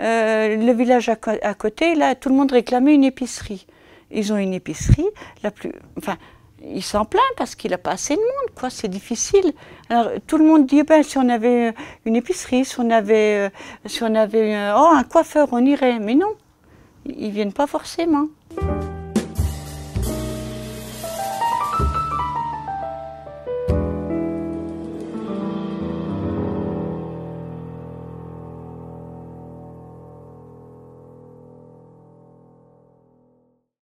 Euh, le village à, côté, là, tout le monde réclamait une épicerie. Ils ont une épicerie, la plus, enfin, il s'en plaint parce qu'il n'a pas assez de monde, quoi. C'est difficile. Alors tout le monde dit, ben si on avait euh, une épicerie, si on avait, euh, si on avait, oh, un coiffeur, on irait. Mais non, ils viennent pas forcément.